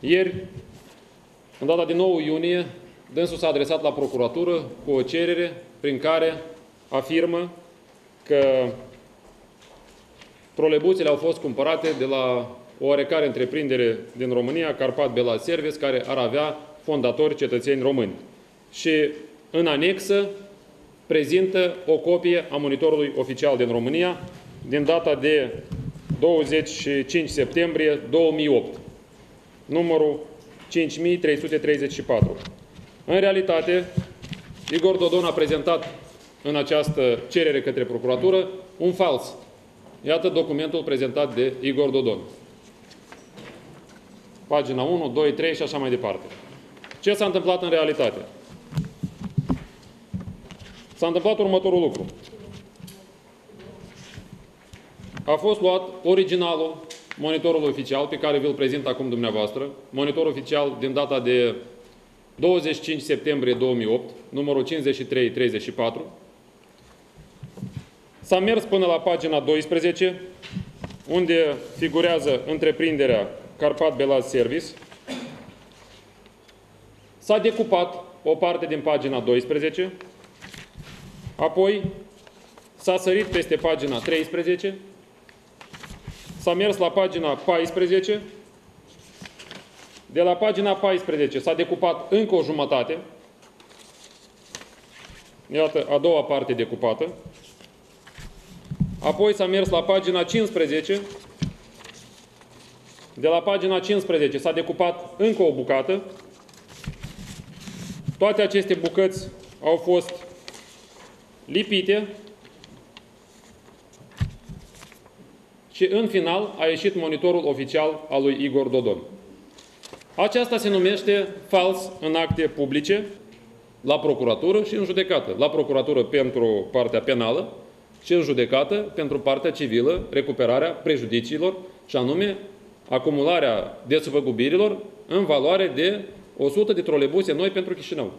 Ieri, în data de 9 iunie, dânsul s-a adresat la procuratură cu o cerere prin care afirmă că trolebuțele au fost cumpărate de la o oarecare întreprindere din România, Carpat Bela Service, care ar avea fondatori cetățeni români. Și în anexă prezintă o copie a monitorului oficial din România din data de 25 septembrie 2008, numărul 5334. În realitate, Igor Dodon a prezentat în această cerere către procuratură un fals. Iată documentul prezentat de Igor Dodon. Pagina 1, 2, 3 și așa mai departe. Ce s-a întâmplat în realitate? S-a întâmplat următorul lucru. A fost luat originalul monitorului oficial pe care vi-l prezint acum dumneavoastră, monitor oficial din data de 25 septembrie 2008, numărul 5334. S-a mers până la pagina 12, unde figurează întreprinderea Carpat Belaz Service. S-a decupat o parte din pagina 12, apoi s-a sărit peste pagina 13, s-a mers la pagina 14, de la pagina 14 s-a decupat încă o jumătate, iată a doua parte decupată, apoi s-a mers la pagina 15, de la pagina 15 s-a decupat încă o bucată, toate aceste bucăți au fost lipite și în final a ieșit monitorul oficial al lui Igor Dodon. Aceasta se numește fals în acte publice la procuratură și în judecată. La procuratură pentru partea penală și în judecată pentru partea civilă, recuperarea prejudiciilor și anume acumularea desfăgubirilor în valoare de 100 de trolebuse noi pentru Chișinău.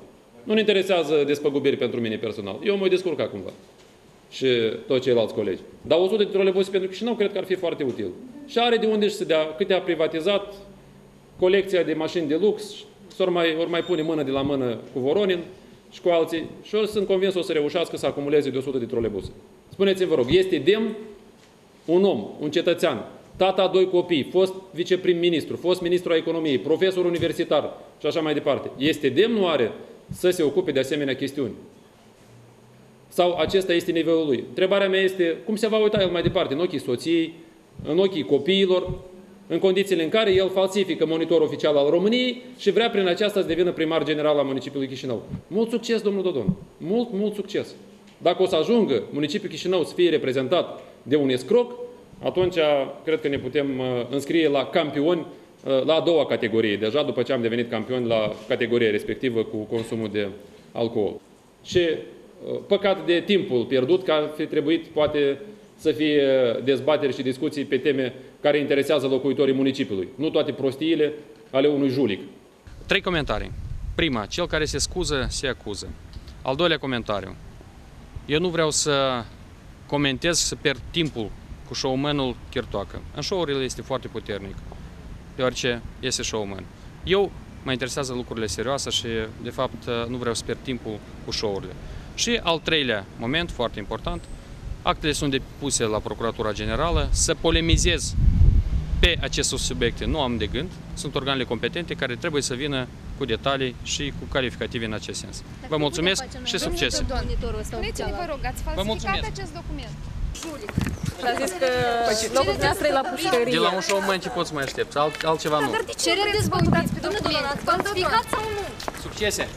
Nu ne interesează despăgubiri pentru mine personal. Eu mă descurc cumva. Și toți ceilalți colegi. Dar 100 de trolebuse pentru Chișinău cred că ar fi foarte util. Și are de unde să dea, câte a privatizat, colecția de mașini de lux, ori mai, ori mai pune mână de la mână cu Voronin și cu alții și ori sunt convins o să reușească să acumuleze de 100 de trolebuse. Spuneți-mi, vă rog, este demn un om, un cetățean, tata a doi copii, fost viceprim-ministru, fost ministru a economiei, profesor universitar și așa mai departe. Este demn oare să se ocupe de asemenea chestiuni? Sau acesta este nivelul lui? Întrebarea mea este, cum se va uita el mai departe în ochii soției, în ochii copiilor, în condițiile în care el falsifică monitorul oficial al României și vrea prin aceasta să devină primar general al municipiului Chișinău. Mult succes, domnul Dodon! Mult, mult succes! Dacă o să ajungă municipiul Chișinău să fie reprezentat de un escroc, atunci cred că ne putem uh, înscrie la campioni uh, la a doua categorie, deja după ce am devenit campioni la categoria respectivă cu consumul de alcool. Și uh, păcat de timpul pierdut, că ar fi trebuit poate să fie dezbateri și discuții pe teme care interesează locuitorii municipiului, nu toate prostiile ale unui julic. Trei comentarii. Prima, cel care se scuză, se acuză. Al doilea comentariu. Eu nu vreau să comentez, să pierd timpul cu showmanul Chirtoacă. În show-urile este foarte puternic, deoarece este showman. Eu mă interesează lucrurile serioase și, de fapt, nu vreau să pierd timpul cu show-urile. Și al treilea moment, foarte important, actele sunt depuse la Procuratura Generală, să polemizez pe aceste subiecte nu am de gând, sunt organele competente care trebuie să vină cu detalii și cu calificative în acest sens. Vă mulțumesc și succes! Spuneți-ne, vă rog, ați falsificat acest document? Julic. Și a zis că locul dumneavoastră e la pușcărie. De la un showman ce poți să mai aștepți, alt, altceva nu. Dar de ce vreți să vă uitați pe document? Falsificat sau nu? Succese!